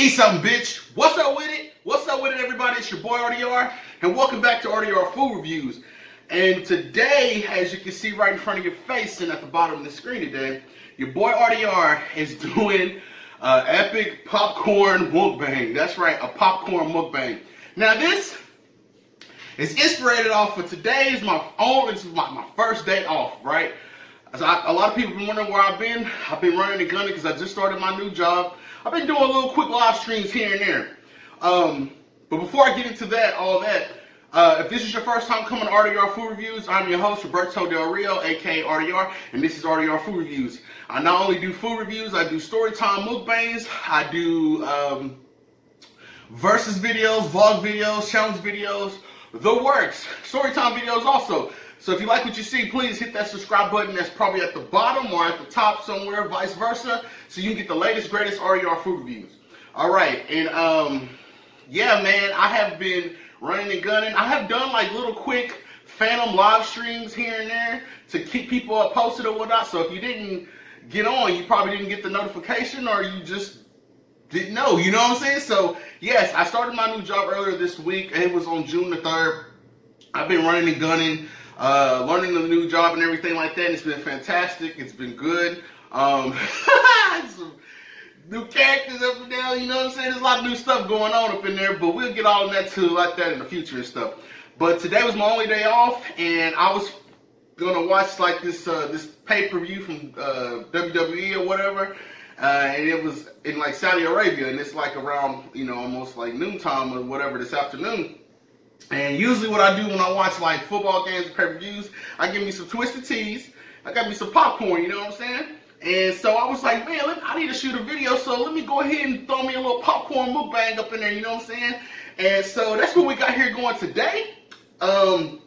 Eat something, bitch. What's up with it? What's up with it, everybody? It's your boy RDR, and welcome back to RDR Food Reviews. And today, as you can see right in front of your face and at the bottom of the screen today, your boy RDR is doing uh, epic popcorn mukbang. That's right, a popcorn mukbang. Now this is inspired off of today is my own, is my, my first day off, right? I, a lot of people been wondering where I've been. I've been running and gunning because I just started my new job. I've been doing a little quick live streams here and there. Um, but before I get into that, all that, uh, if this is your first time coming to RDR Food Reviews, I'm your host, Roberto Del Rio, aka RDR, and this is RDR Food Reviews. I not only do food reviews, I do story time mukbangs, I do um, versus videos, vlog videos, challenge videos, the works, story time videos also. So if you like what you see, please hit that subscribe button that's probably at the bottom or at the top somewhere, vice versa, so you can get the latest, greatest RDR food reviews. All right, and um, yeah, man, I have been running and gunning. I have done like little quick phantom live streams here and there to keep people up posted or whatnot. So if you didn't get on, you probably didn't get the notification or you just didn't know. You know what I'm saying? So yes, I started my new job earlier this week. It was on June the 3rd. I've been running and gunning uh, learning the new job and everything like that. It's been fantastic. It's been good. Um, new characters up and down, you know what I'm saying? There's a lot of new stuff going on up in there, but we'll get all of that too, like that in the future and stuff. But today was my only day off, and I was gonna watch like this uh, this pay-per-view from uh, WWE or whatever, uh, and it was in like Saudi Arabia, and it's like around you know almost like noontime or whatever this afternoon. And usually what I do when I watch like football games and pay-per-views, I give me some twisted teas. I got me some popcorn, you know what I'm saying? And so I was like, man, I need to shoot a video, so let me go ahead and throw me a little popcorn mukbang up in there, you know what I'm saying? And so that's what we got here going today. Um,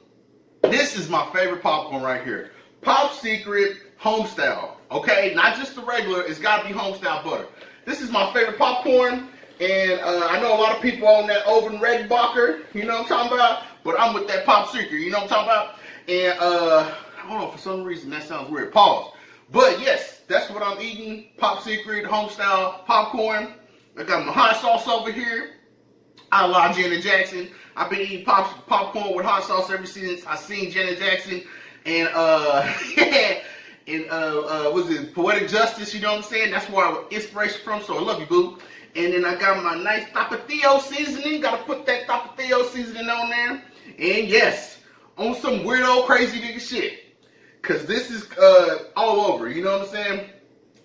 this is my favorite popcorn right here. Pop Secret Homestyle, okay? Not just the regular, it's gotta be Homestyle butter. This is my favorite popcorn. And uh, I know a lot of people on that Orville Redenbacher, you know what I'm talking about? But I'm with that Pop Secret, you know what I'm talking about? And uh, I don't know, for some reason that sounds weird. Pause. But yes, that's what I'm eating. Pop Secret, homestyle popcorn. I got my hot sauce over here. I love Janet Jackson. I've been eating pop, popcorn with hot sauce ever since I seen Janet Jackson. And uh, and uh, uh, was it Poetic Justice? You know what I'm saying? That's where I got inspiration from. So I love you, boo. And then I got my nice Tapatio seasoning. Got to put that Tapatio seasoning on there. And yes, on some weirdo crazy nigga shit. Because this is uh, all over. You know what I'm saying?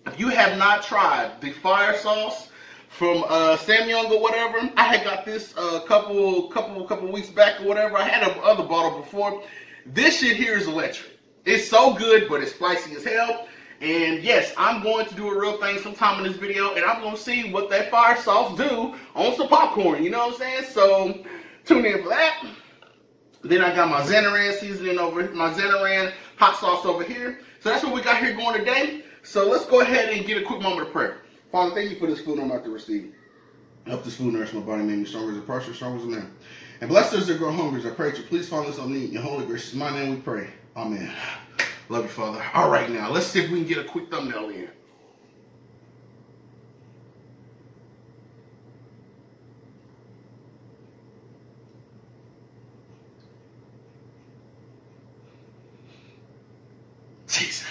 If you have not tried the fire sauce from uh, Samyang or whatever, I had got this a uh, couple, couple, couple weeks back or whatever. I had a other bottle before. This shit here is electric. It's so good, but it's spicy as hell. And yes, I'm going to do a real thing sometime in this video, and I'm going to see what that fire sauce do on some popcorn. You know what I'm saying? So tune in for that. Then I got my Zatarain seasoning over my Zatarain hot sauce over here. So that's what we got here going today. So let's go ahead and get a quick moment of prayer. Father, thank you for this food I'm about to receive. Help this food nourish my body, make me stronger as a person, stronger as a man. And bless those that grow hungry. I pray that you please follow us on me. In your holy gracious my name we pray. Amen. Love you, Father. All right, now, let's see if we can get a quick thumbnail in. Jeez.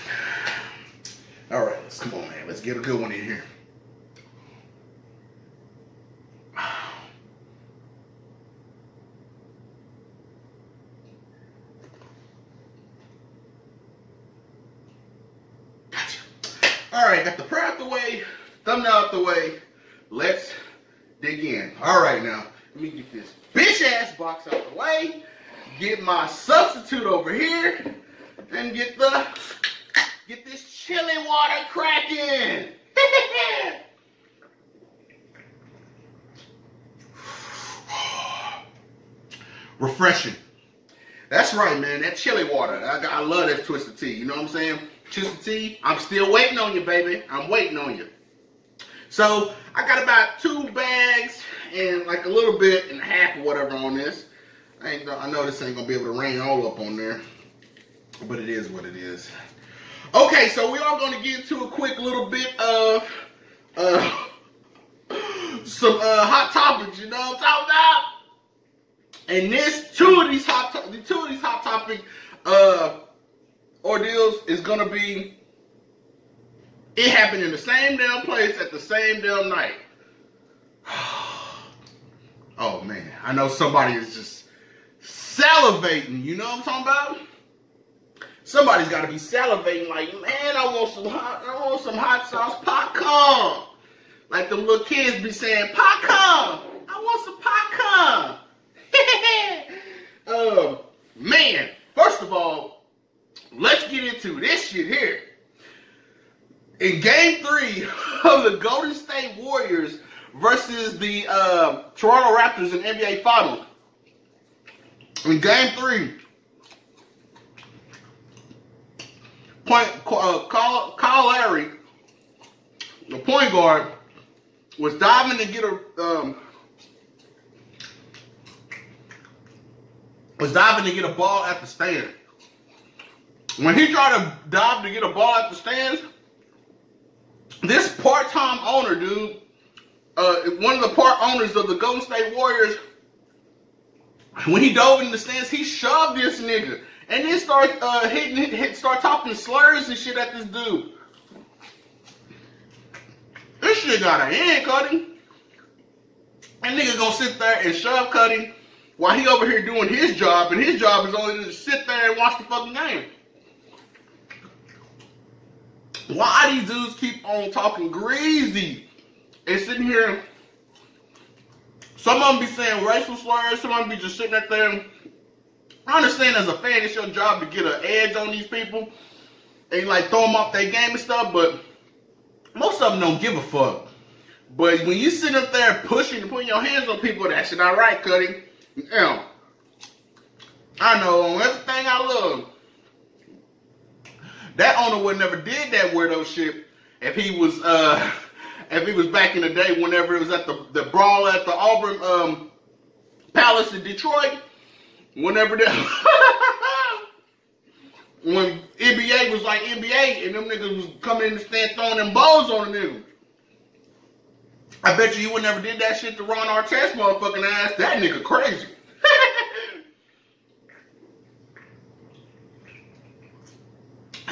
All right, let's come on, man. Let's get a good one in here. All right, got the prayer out the way, thumbnail out the way. Let's dig in. All right, now, let me get this bitch ass box out the way, get my substitute over here, and get the, get this chili water cracking. Refreshing. That's right, man. That chili water. I, I love that twisted tea. You know what I'm saying? Twisted tea. I'm still waiting on you, baby. I'm waiting on you. So I got about two bags and like a little bit and half or whatever on this. I, ain't, I know this ain't gonna be able to rain all up on there, but it is what it is. Okay, so we are gonna get into a quick little bit of uh, some uh, hot topics. You know what I'm talking about? And this two of these hot two of these hot topic uh, ordeals is gonna be it happened in the same damn place at the same damn night. oh man, I know somebody is just salivating. You know what I'm talking about? Somebody's got to be salivating. Like, man, I want some hot, I want some hot sauce popcorn. Like them little kids be saying, popcorn. I want some popcorn. um, man, first of all, get into this shit here. In game three of the Golden State Warriors versus the uh, Toronto Raptors in NBA Finals. In game three, point, uh, Kyle, Kyle Lowry, the point guard, was diving to get a um, was diving to get a ball at the stand. When he tried to dive to get a ball at the stands, this part-time owner, dude, uh, one of the part owners of the Golden State Warriors, when he dove in the stands, he shoved this nigga and then start uh, hitting, hit, start talking slurs and shit at this dude. This shit got a hand, Cuddy. That nigga gonna sit there and shove Cuddy while he over here doing his job, and his job is only to sit there and watch the fucking game. Why these dudes keep on talking greasy and sitting here? Some of them be saying racial slurs, some of them be just sitting up there. I understand as a fan, it's your job to get an edge on these people and like throw them off their game and stuff, but most of them don't give a fuck. But when you sit up there pushing and putting your hands on people, that shit not right, Cuddy. Yeah. I know everything I love. That owner would never did that weirdo shit if he was uh if he was back in the day whenever it was at the, the brawl at the Auburn um Palace in Detroit. Whenever that when NBA was like NBA and them niggas was coming in the stand throwing them balls on the nigga. I bet you you would never did that shit to Ron Artest motherfucking ass. That nigga crazy.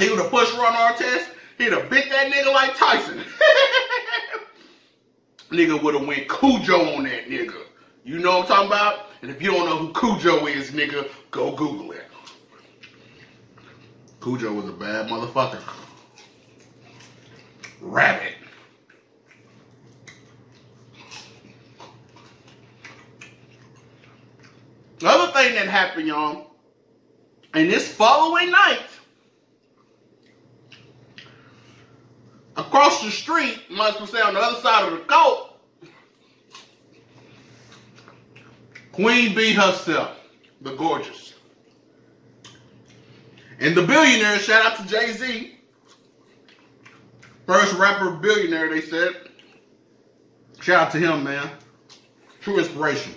he would have pushed Ron Artest. He'd have bit that nigga like Tyson. nigga would have went Cujo on that nigga. You know what I'm talking about? And if you don't know who Cujo is, nigga, go Google it. Cujo was a bad motherfucker. Rabbit. The other thing that happened, y'all, and this following night, across the street, as well say on the other side of the court, Queen Bee herself, the gorgeous. And the billionaire, shout out to Jay Z. First rapper billionaire, they said. Shout out to him, man. True inspiration.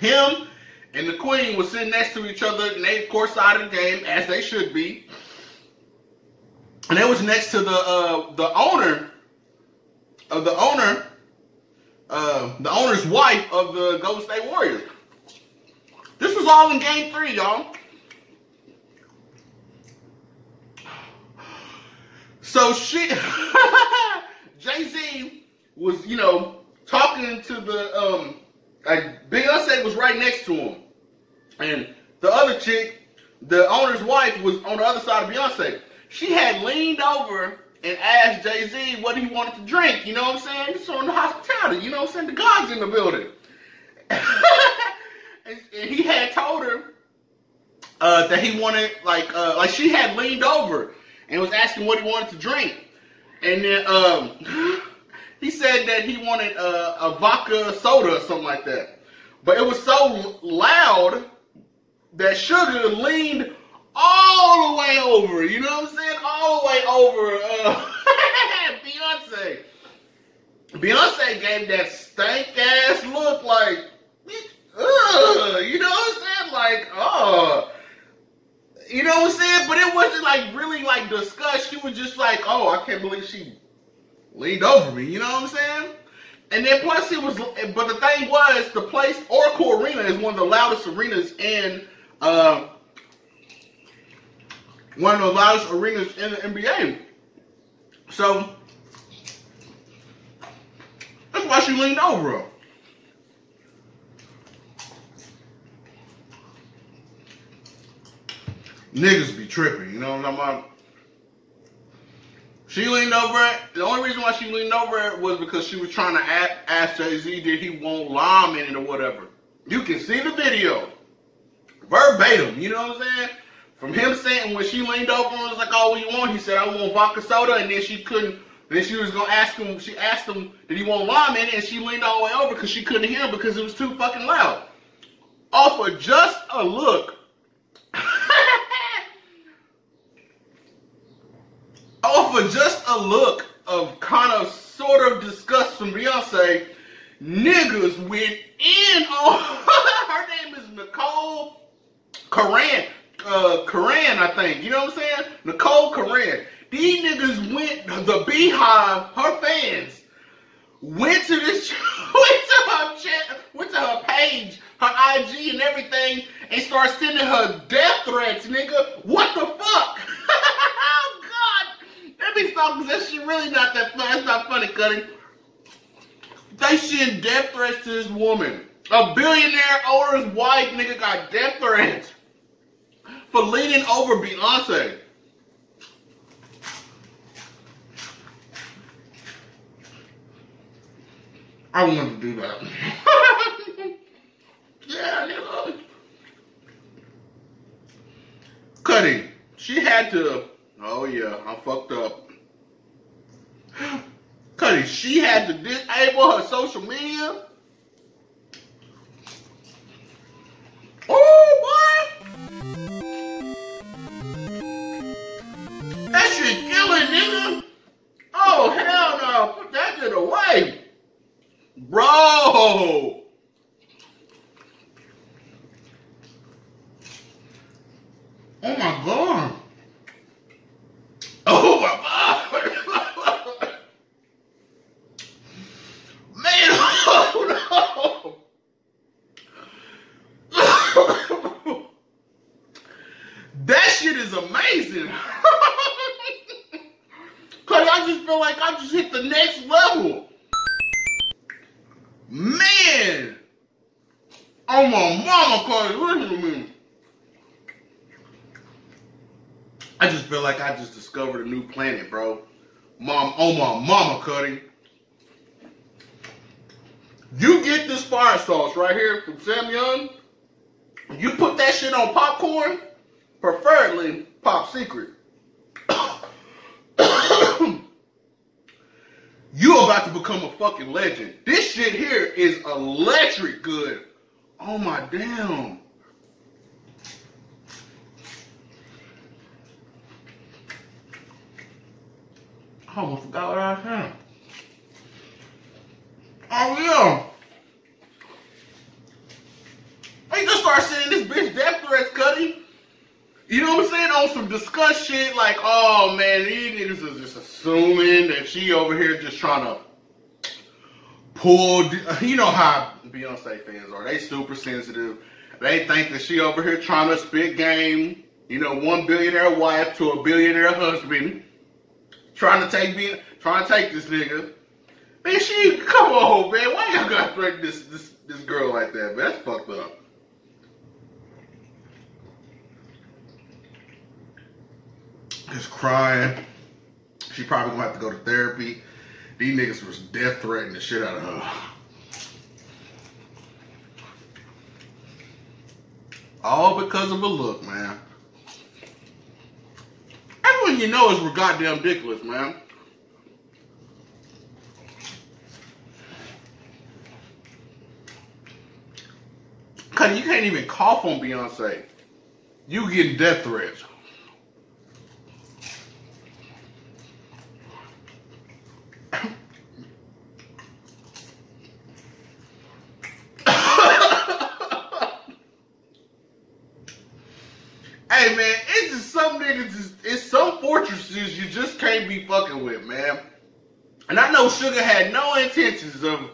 Him and the Queen were sitting next to each other and they courtside of the game, as they should be. And they was next to the uh, the owner of the owner, uh, the owner's wife of the Golden State Warriors. This was all in game three, y'all. So she, Jay Z was, you know, talking to the, um, like Beyonce was right next to him, and the other chick, the owner's wife, was on the other side of Beyonce. She had leaned over and asked Jay Z what he wanted to drink. You know what I'm saying? Just on the hospitality. You know what I'm saying? The God's in the building. and, and he had told her uh, that he wanted like uh, like she had leaned over and was asking what he wanted to drink, and then um, he said that he wanted uh, a vodka soda or something like that. But it was so loud that Sugar leaned all the way over. You know what I'm saying? All the way over uh, Beyonce. Beyonce gave that stank ass look like, you know what I'm saying? Like, oh. You know what I'm saying? But it wasn't like really like disgust. She was just like, oh, I can't believe she leaned over me. You know what I'm saying? And then plus it was, but the thing was, the place Oracle Arena is one of the loudest arenas in, uh, one of the loudest arenas in the NBA. So that's why she leaned over. Niggas be tripping, you know what I'm about? She leaned over it. The only reason why she leaned over it was because she was trying to ask Jay Z did he want lime in it or whatever. You can see the video. Verbatim, you know what I'm saying? From him saying when she leaned over and was like, oh, what you want? He said, I want vodka soda. And then she couldn't, then she was to ask him, she asked him, did he want lime in it? And she leaned all the way over because she couldn't hear him because it was too fucking loud. Off of just a look, off of just a look of kind of sort of disgust from Beyonce, niggas went in on her name is Nicole Curran. Uh, Curran, I think. You know what I'm saying? Nicole Curran. These niggas went, the BeyHive, her fans, went to this, went to her chat, went to her page, her IG and everything, and started sending her death threats, nigga. What the fuck? oh, Let me stop because that shit really not that funny. That's not funny, Cutting. They send death threats to this woman. A billionaire owner's wife, nigga, got death threats for leaning over Beyonce. I wanted to do that. yeah, nigga. Cuddy, she had to Oh yeah, I fucked up. Cause she had to disable her social media. Amazing. Cause I just feel like I just hit the next level. Man! Oh my mama, cause listen to me. I just feel like I just discovered a new planet, bro. Mom, oh my mama, Cuddy. You get this fire sauce right here from Samyang. You put that shit on popcorn, preferably Pop Secret. you about to become a fucking legend. This shit here is electric good. Oh my damn. I almost forgot what I saying. Oh yeah. I just start sending this bitch death threats, Cuddy. You know what I'm saying? On some discuss shit like, oh man, these niggas is just assuming that she over here just trying to pull. You know how Beyonce fans are. They super sensitive. They think that she over here trying to spit game. You know, one billionaire wife to a billionaire husband trying to take me, trying to take this nigga. Man, she, come on, man. Why y'all gotta threaten this, this, this girl like that, man? That's fucked up. Just crying. She probably gonna have to go to therapy. These niggas was death threatening the shit out of her. All because of a look, man when you know it's we're goddamn ridiculous, man. Cause you can't even cough on Beyonce. You getting death threats. hey man, it's just some niggas just, it's some fortresses you just can't be fucking with, man. And I know Sugar had no intentions of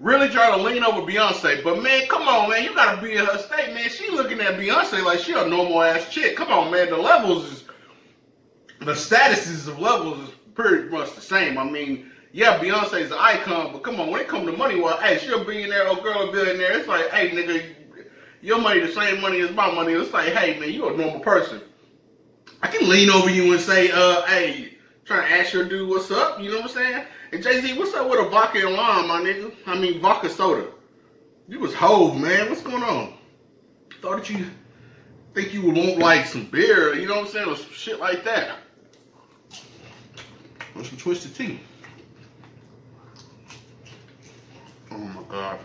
really trying to lean over Beyonce, but man, come on, man, you gotta be in her state, man. She looking at Beyonce like she a normal ass chick. Come on, man, the levels is the statuses of levels is pretty much the same. I mean, yeah, Beyonce's an icon, but come on, when it come to money, well, hey, she a billionaire, old girl a billionaire. It's like, hey, nigga, your money the same money as my money. It's like, hey, man, you a normal person. I can lean over you and say, uh, hey, trying to ask your dude what's up. You know what I'm saying? And Jay Z, what's up with a vodka and lime, my nigga? I mean, vodka soda. You was hove, man. What's going on? Thought that you think you would want like some beer, you know what I'm saying, or some shit like that. Or some twisted tea. Oh my god.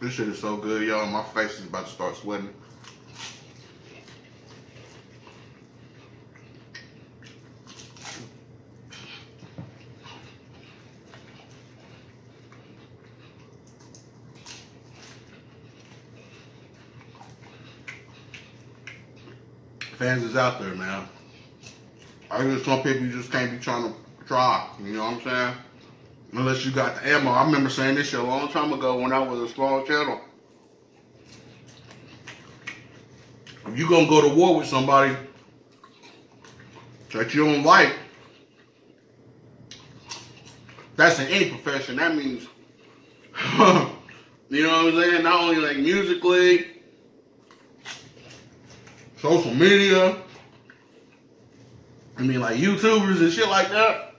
This shit is so good, y'all. My face is about to start sweating. Fans is out there, man. I guess some people you just can't be trying to try. You know what I'm saying? Unless you got the ammo. I remember saying this shit a long time ago when I was a small channel. If you gonna go to war with somebody that you don't like, that's in any profession. That means, you know what I'm saying? Not only like musically, social media, I mean like YouTubers and shit like that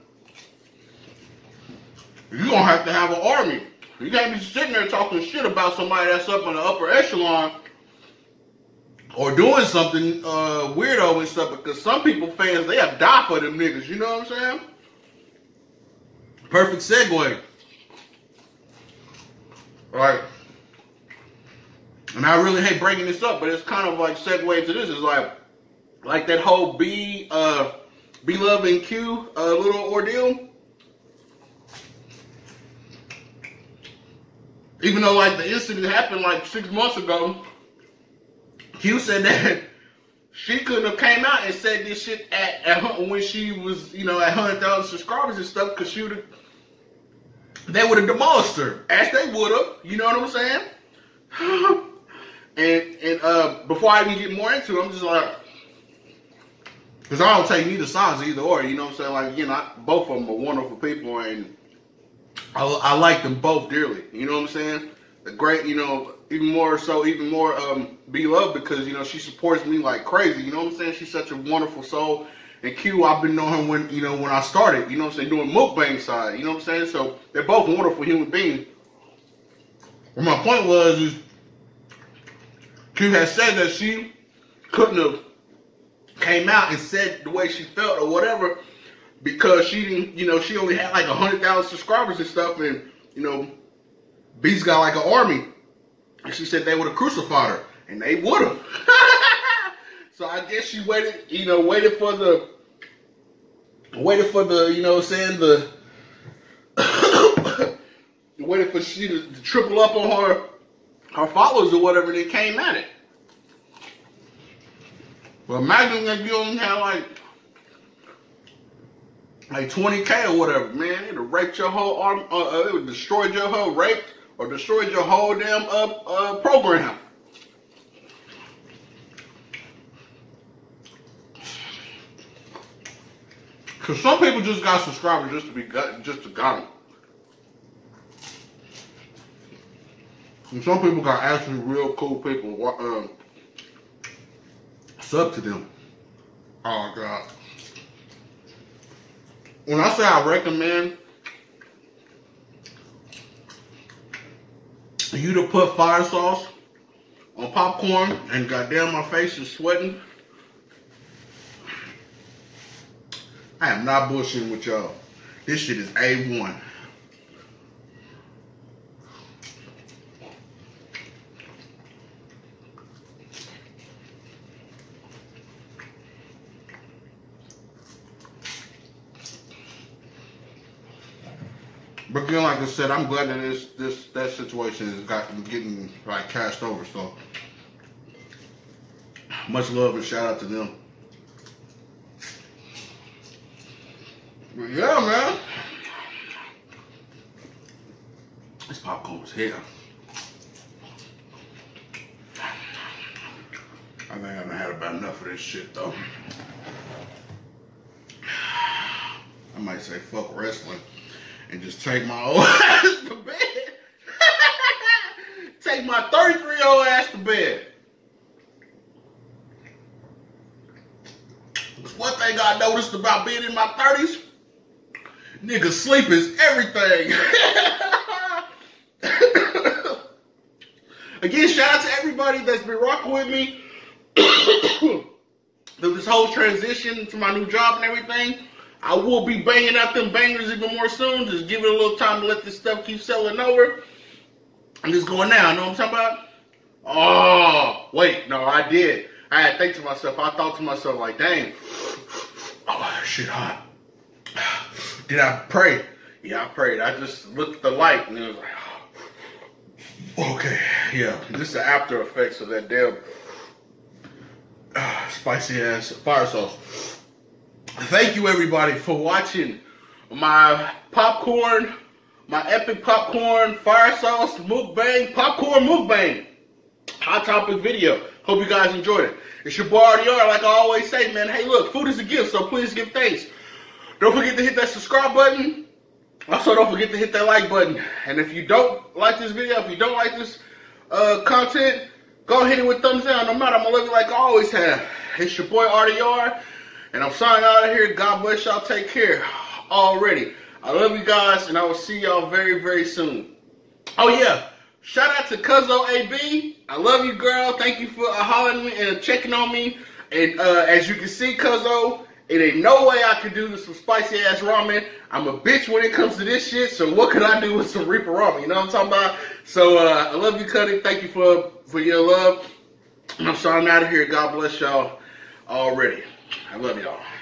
you're gonna have to have an army. You can't be sitting there talking shit about somebody that's up in the upper echelon or doing something uh, weirdo and stuff because some people fans they have died for them niggas. You know what I'm saying? Perfect segue. Right. And I really hate breaking this up, but it's kind of like segue to this. It's like like that whole B uh B Love and Q uh, little ordeal. Even though like the incident happened like six months ago, Q said that she couldn't have came out and said this shit at, at when she was, you know, at hundred thousand subscribers and stuff, because she would have, they would have demolished her, as they would have. You know what I'm saying? and and uh, before I even get more into it, I'm just like, because I don't take neither sides either or. You know what I'm saying? Like, you know, both of them are wonderful people and I, I like them both dearly. You know what I'm saying? A great, you know, even more so, even more um, be loved because you know she supports me like crazy. You know what I'm saying? She's such a wonderful soul. And Q, I've been knowing when you know when I started. You know what I'm saying? Doing mukbang side. You know what I'm saying? So they're both wonderful human beings. Well, my point was is Q has said that she couldn't have came out and said the way she felt or whatever because she didn't, you know, she only had like a hundred thousand subscribers and stuff, and you know, Beast got like an army, and she said they would have crucified her, and they would have. so I guess she waited, you know, waited for the, waited for the, you know, saying the, waited for she to, to triple up on her, her followers or whatever, they came at it. But imagine if you only had like like 20k or whatever, man. It'll rape your whole arm, uh, uh, it would destroy your whole rape or destroy your whole damn uh, uh, program. Cause some people just got subscribers just to be got, just to got them. And some people got actually real cool people um, sub to them. Oh God when I say I recommend you to put fire sauce on popcorn and goddamn my face is sweating. I am not bullshitting with y'all. This shit is A1. Again, like I said, I'm glad that this this that situation is got getting like cast over. So much love and shout out to them. But yeah, man. This popcorn was here. I think I done had about enough of this shit though. I might say fuck wrestling and just take my old ass to bed. take my 33 year old ass to bed. one thing I noticed about being in my 30s. Nigga, sleep is everything. Again, shout out to everybody that's been rocking with me through this whole transition to my new job and everything. I will be banging out them bangers even more soon. Just give it a little time to let this stuff keep selling over. I'm just going now. Know what I'm talking about? Oh, wait. No, I did. I had to think to myself. I thought to myself, like, dang. Oh, shit hot. Did I pray? Yeah, I prayed. I just looked at the light and it was like, oh, okay, yeah. This is the after effects of that damn uh, spicy ass fire sauce. Thank you everybody for watching my popcorn, my epic popcorn fire sauce mukbang, popcorn mukbang, hot topic video. Hope you guys enjoyed it. It's your boy RDR, like I always say, man. Hey, look, food is a gift, so please give thanks. Don't forget to hit that subscribe button. Also, don't forget to hit that like button. And if you don't like this video, if you don't like this uh, content, go hit it with thumbs down. No matter, I'm to love you like I always have. It's your boy RDR, and I'm signing out of here. God bless y'all. Take care already. I love you guys, and I will see y'all very, very soon. Oh, yeah. Shout out to Cuzzo AB. I love you, girl. Thank you for uh, hollering and checking on me. And uh, as you can see, Cuzzo, it ain't no way I could do some spicy ass ramen. I'm a bitch when it comes to this shit. So what could I do with some Reaper ramen? You know what I'm talking about? So uh, I love you, Cuddy. Thank you for for your love. And I'm signing out of here. God bless y'all already. I love y'all.